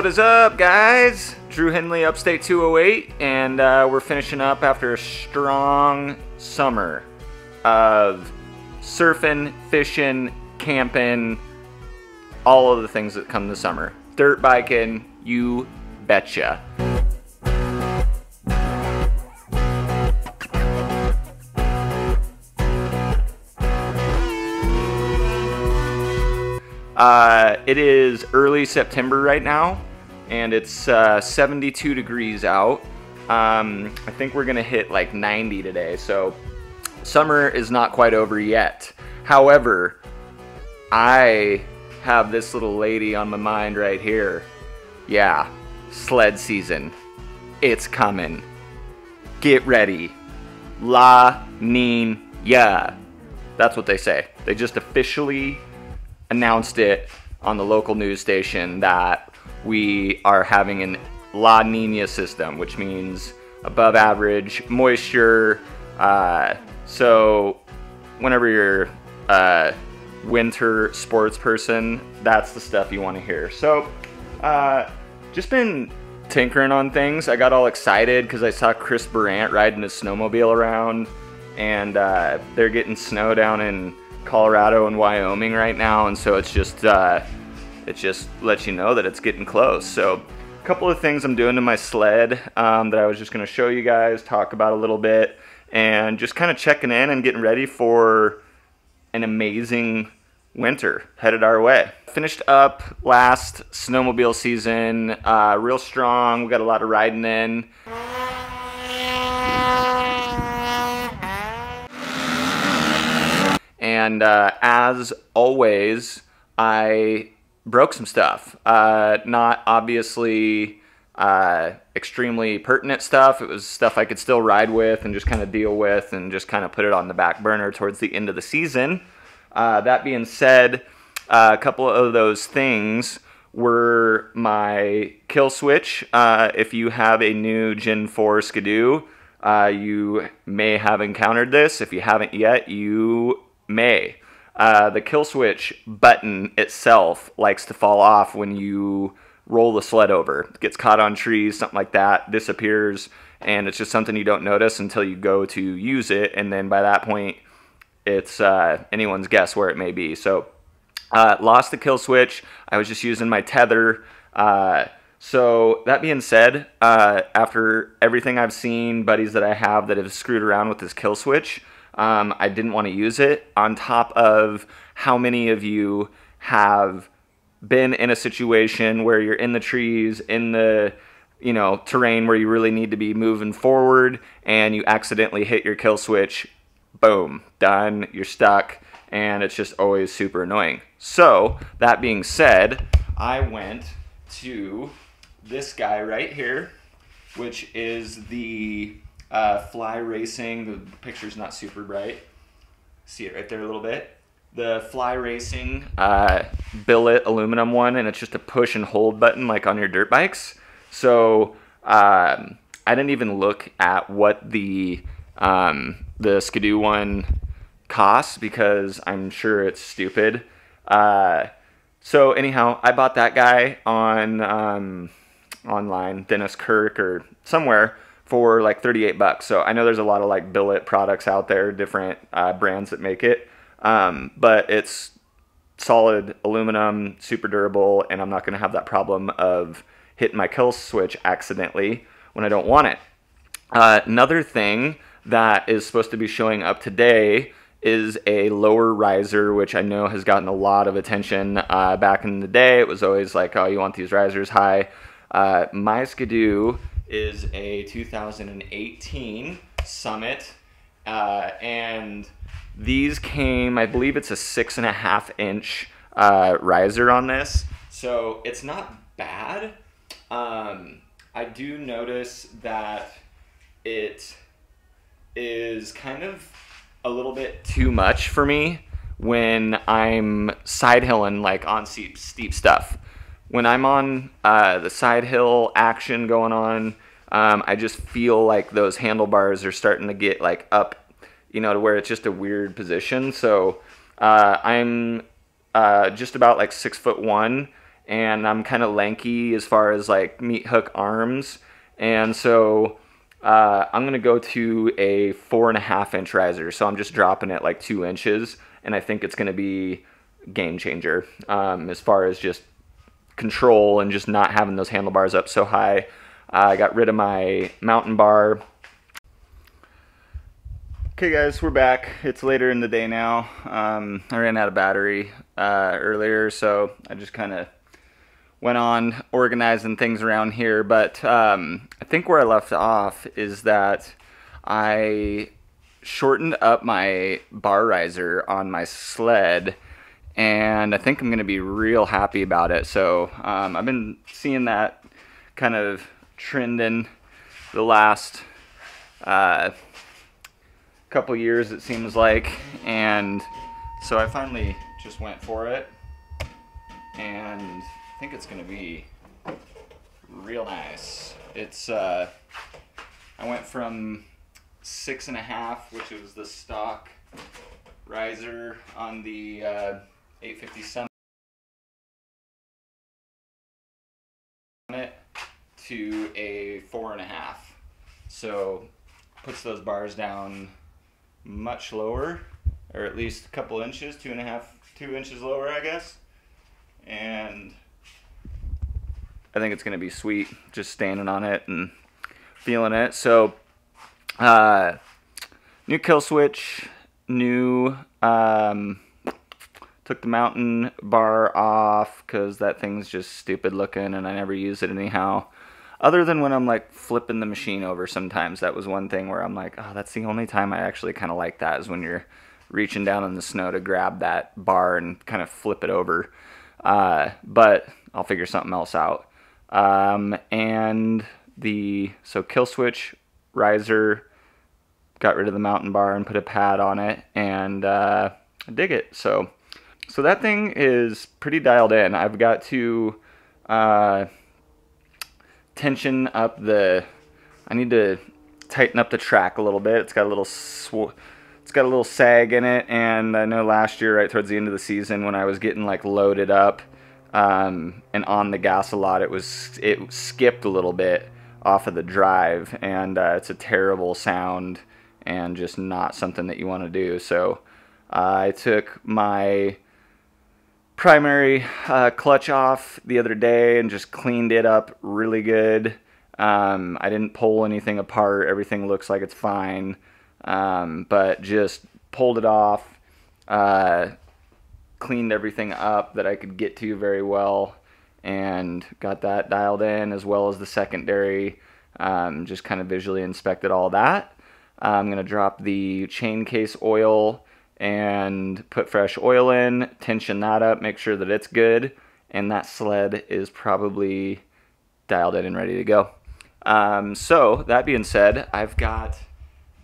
What is up, guys? Drew Henley, Upstate 208, and uh, we're finishing up after a strong summer of surfing, fishing, camping, all of the things that come this summer. Dirt biking, you betcha. Uh, it is early September right now, and it's uh, 72 degrees out. Um, I think we're gonna hit like 90 today, so summer is not quite over yet. However, I have this little lady on my mind right here. Yeah, sled season. It's coming. Get ready. La Nina. That's what they say. They just officially announced it on the local news station that we are having an La Nina system, which means above average moisture. Uh, so, whenever you're a winter sports person, that's the stuff you want to hear. So, uh, just been tinkering on things. I got all excited because I saw Chris Burandt riding his snowmobile around, and uh, they're getting snow down in Colorado and Wyoming right now, and so it's just uh, it just lets you know that it's getting close. So a couple of things I'm doing to my sled um, that I was just going to show you guys, talk about a little bit, and just kind of checking in and getting ready for an amazing winter headed our way. Finished up last snowmobile season, uh, real strong. We got a lot of riding in. And uh, as always, I broke some stuff. Uh, not obviously uh, extremely pertinent stuff. It was stuff I could still ride with and just kind of deal with and just kind of put it on the back burner towards the end of the season. Uh, that being said, uh, a couple of those things were my kill switch. Uh, if you have a new Gen 4 Skidoo, uh, you may have encountered this. If you haven't yet, you may. Uh, the kill switch button itself likes to fall off when you roll the sled over. It gets caught on trees, something like that, disappears, and it's just something you don't notice until you go to use it, and then by that point, it's uh, anyone's guess where it may be. So, uh, lost the kill switch. I was just using my tether. Uh, so that being said, uh, after everything I've seen, buddies that I have that have screwed around with this kill switch, um, I didn't want to use it. On top of how many of you have been in a situation where you're in the trees, in the you know terrain where you really need to be moving forward, and you accidentally hit your kill switch. Boom, done. You're stuck, and it's just always super annoying. So that being said, I went to this guy right here, which is the uh, Fly Racing. The picture's not super bright. See it right there a little bit. The Fly Racing uh, billet aluminum one, and it's just a push and hold button like on your dirt bikes. So um, I didn't even look at what the um, the Skidoo one costs because I'm sure it's stupid. Uh, so anyhow, I bought that guy on um, online, Dennis Kirk or somewhere for like 38 bucks. So I know there's a lot of like billet products out there, different uh, brands that make it. Um, but it's solid aluminum, super durable, and I'm not going to have that problem of hitting my kill switch accidentally when I don't want it. Uh, another thing that is supposed to be showing up today is a lower riser, which I know has gotten a lot of attention. Uh, back in the day, it was always like, oh, you want these risers high. Uh, my Skidoo is a 2018 Summit, uh, and these came, I believe it's a six and a half inch uh, riser on this, so it's not bad. Um, I do notice that it is kind of a little bit too much for me when I'm side hilling like on steep, steep stuff when I'm on uh, the side hill action going on, um, I just feel like those handlebars are starting to get like up, you know, to where it's just a weird position. So uh, I'm uh, just about like six foot one, and I'm kind of lanky as far as like meat hook arms, and so uh, I'm gonna go to a four and a half inch riser. So I'm just dropping it like two inches, and I think it's gonna be game changer um, as far as just control and just not having those handlebars up so high. I got rid of my mountain bar. Okay guys, we're back. It's later in the day now. Um, I ran out of battery uh, earlier, so I just kind of went on organizing things around here. But um, I think where I left off is that I shortened up my bar riser on my sled and I think I'm going to be real happy about it. So um, I've been seeing that kind of trending the last uh, couple years, it seems like, and so I finally just went for it, and I think it's going to be real nice. It's uh, I went from six and a half, which was the stock riser on the uh, 850 Summit to a four and a half. So puts those bars down much lower, or at least a couple inches, two and a half, two inches lower, I guess. And I think it's gonna be sweet, just standing on it and feeling it. So, uh, new kill switch, new um, took the mountain bar off because that thing's just stupid looking and I never use it anyhow. Other than when I'm like flipping the machine over sometimes. That was one thing where I'm like, oh, that's the only time I actually kind of like that is when you're reaching down in the snow to grab that bar and kind of flip it over. Uh, but I'll figure something else out. Um, and the, so kill switch, riser, got rid of the mountain bar and put a pad on it and uh, I dig it. So so that thing is pretty dialed in. I've got to uh, tension up the, I need to tighten up the track a little bit. It's got a little it's got a little sag in it and I know last year right towards the end of the season when I was getting like loaded up um, and on the gas a lot it was it skipped a little bit off of the drive and uh, it's a terrible sound and just not something that you want to do so uh, I took my primary uh, clutch off the other day and just cleaned it up really good. Um, I didn't pull anything apart. Everything looks like it's fine. Um, but just pulled it off, uh, cleaned everything up that I could get to very well, and got that dialed in as well as the secondary. Um, just kind of visually inspected all that. I'm going to drop the chain case oil and put fresh oil in, tension that up, make sure that it's good, and that sled is probably dialed in and ready to go. Um, so, that being said, I've got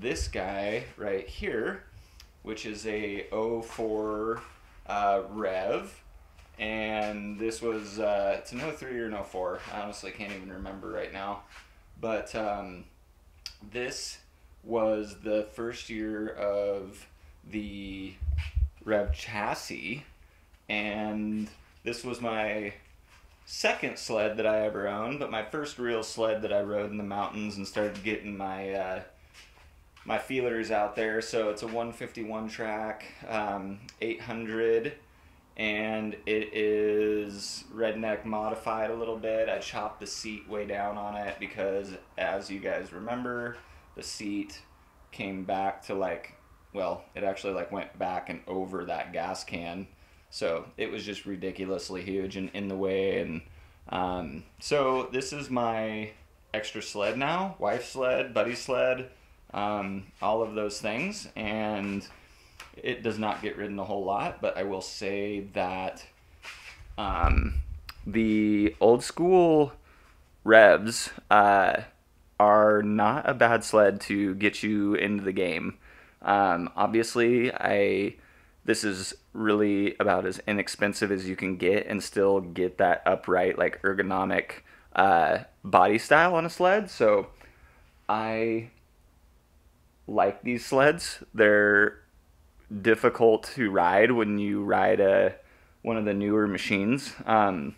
this guy right here, which is a 04 uh, Rev, and this was, uh, it's an 03 or an 04, I honestly can't even remember right now, but um, this was the first year of the Rev chassis, and this was my second sled that I ever owned, but my first real sled that I rode in the mountains and started getting my uh, my feelers out there. So it's a 151 track, um, 800, and it is redneck modified a little bit. I chopped the seat way down on it because, as you guys remember, the seat came back to like well, it actually like went back and over that gas can. So it was just ridiculously huge and in the way. And um, so this is my extra sled now, wife sled, buddy sled, um, all of those things. And it does not get ridden a whole lot, but I will say that um, the old school revs uh, are not a bad sled to get you into the game. Um, obviously, I this is really about as inexpensive as you can get and still get that upright, like ergonomic uh, body style on a sled. So I like these sleds. They're difficult to ride when you ride a one of the newer machines. Um,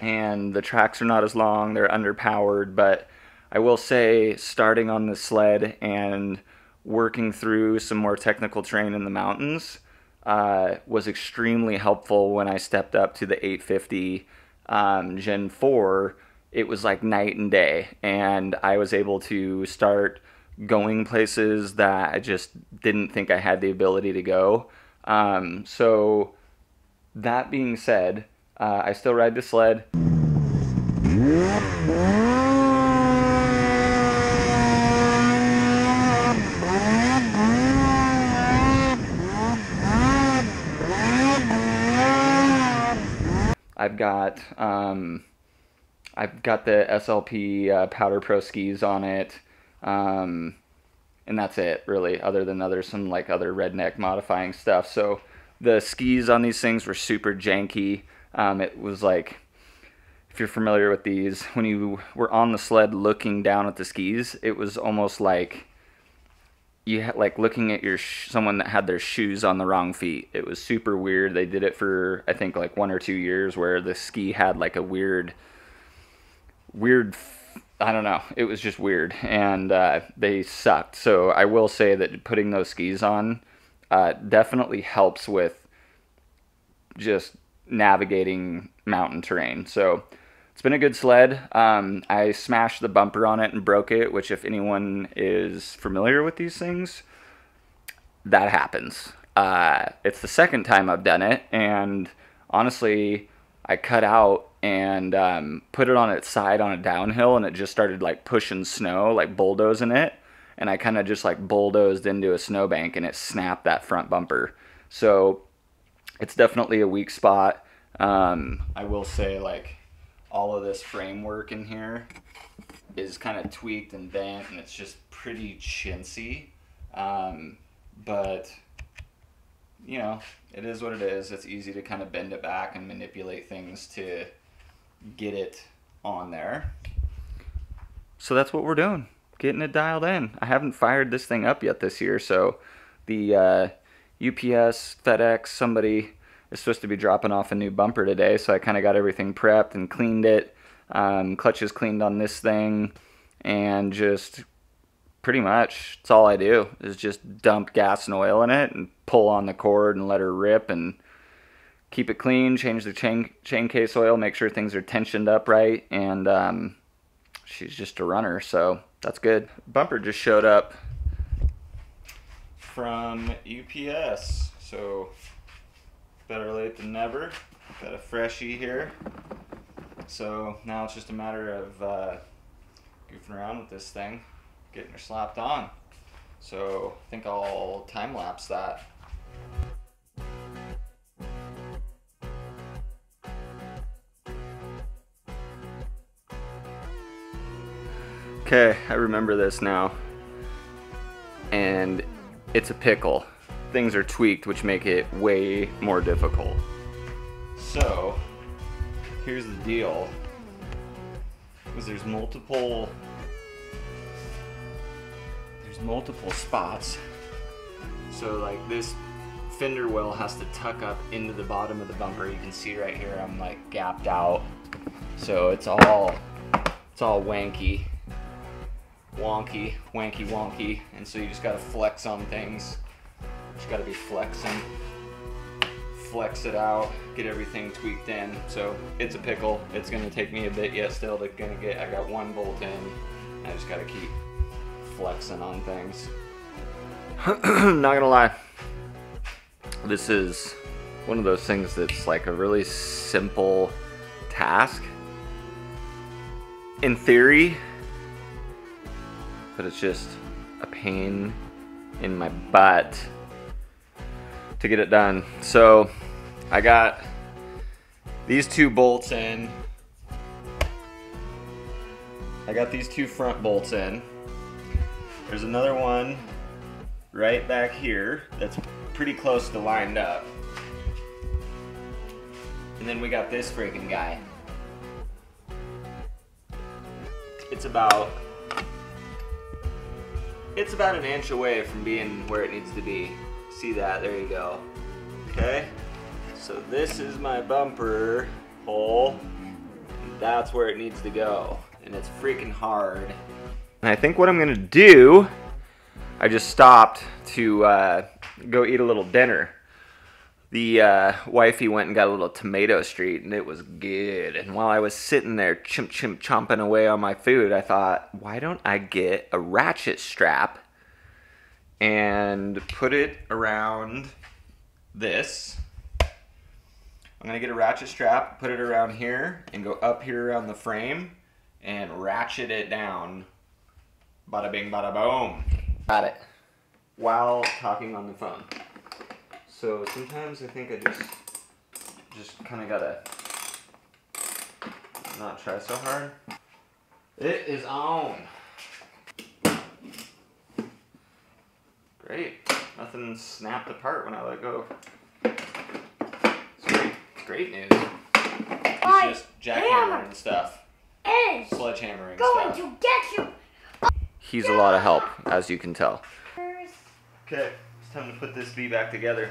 and the tracks are not as long, they're underpowered, but I will say starting on the sled and working through some more technical terrain in the mountains uh, was extremely helpful when I stepped up to the 850 um, Gen 4. It was like night and day, and I was able to start going places that I just didn't think I had the ability to go. Um, so, that being said, uh, I still ride the sled. I've got um, I've got the SLP uh, Powder Pro skis on it, um, and that's it really. Other than other some like other redneck modifying stuff. So the skis on these things were super janky. Um, it was like if you're familiar with these, when you were on the sled looking down at the skis, it was almost like you like looking at your someone that had their shoes on the wrong feet. It was super weird. They did it for I think like one or two years, where the ski had like a weird, weird. I don't know. It was just weird, and uh, they sucked. So I will say that putting those skis on uh, definitely helps with just navigating mountain terrain. So it's been a good sled. Um, I smashed the bumper on it and broke it, which, if anyone is familiar with these things, that happens. Uh, it's the second time I've done it, and honestly, I cut out and um, put it on its side on a downhill, and it just started like pushing snow, like bulldozing it. And I kind of just like bulldozed into a snowbank, and it snapped that front bumper. So it's definitely a weak spot. Um, I will say, like, all of this framework in here is kind of tweaked and bent and it's just pretty chintzy. Um, but, you know, it is what it is. It's easy to kind of bend it back and manipulate things to get it on there. So that's what we're doing, getting it dialed in. I haven't fired this thing up yet this year, so the uh, UPS, FedEx, somebody is supposed to be dropping off a new bumper today, so I kind of got everything prepped and cleaned it. Um, clutches cleaned on this thing, and just pretty much it's all I do is just dump gas and oil in it and pull on the cord and let her rip and keep it clean. Change the chain chain case oil, make sure things are tensioned up right, and um, she's just a runner, so that's good. Bumper just showed up from UPS, so better late than never. Got a freshie here. So now it's just a matter of uh, goofing around with this thing, getting her slapped on. So I think I'll time lapse that. Okay, I remember this now. And it's a pickle things are tweaked which make it way more difficult. So, here's the deal. Because there's multiple there's multiple spots. So like this fender well has to tuck up into the bottom of the bumper. You can see right here I'm like gapped out. So it's all it's all wanky. Wonky, wanky wonky. And so you just gotta flex on things just got to be flexing. Flex it out, get everything tweaked in. So it's a pickle. It's gonna take me a bit yet still to gonna get, I got one bolt in. I just gotta keep flexing on things. Not gonna lie. This is one of those things that's like a really simple task in theory, but it's just a pain in my butt to get it done. So I got these two bolts in. I got these two front bolts in. There's another one right back here that's pretty close to lined up. And then we got this freaking guy. It's about it's about an inch away from being where it needs to be. See that? There you go. Okay. So this is my bumper hole. that's where it needs to go. And it's freaking hard. And I think what I'm gonna do, I just stopped to uh, go eat a little dinner. The uh, wifey went and got a little tomato street and it was good. And while I was sitting there chimp chimp chomping away on my food, I thought, why don't I get a ratchet strap and put it around this. I'm gonna get a ratchet strap, put it around here, and go up here around the frame and ratchet it down. Bada bing, bada boom. Got it. While talking on the phone. So sometimes I think I just, just kind of gotta not try so hard. It is on. Great. Nothing snapped apart when I let go. It's great, it's great news. My It's just jackhammering and stuff. is Sledgehammering going stuff. to get you. He's a lot of help, as you can tell. Okay, it's time to put this bee back together.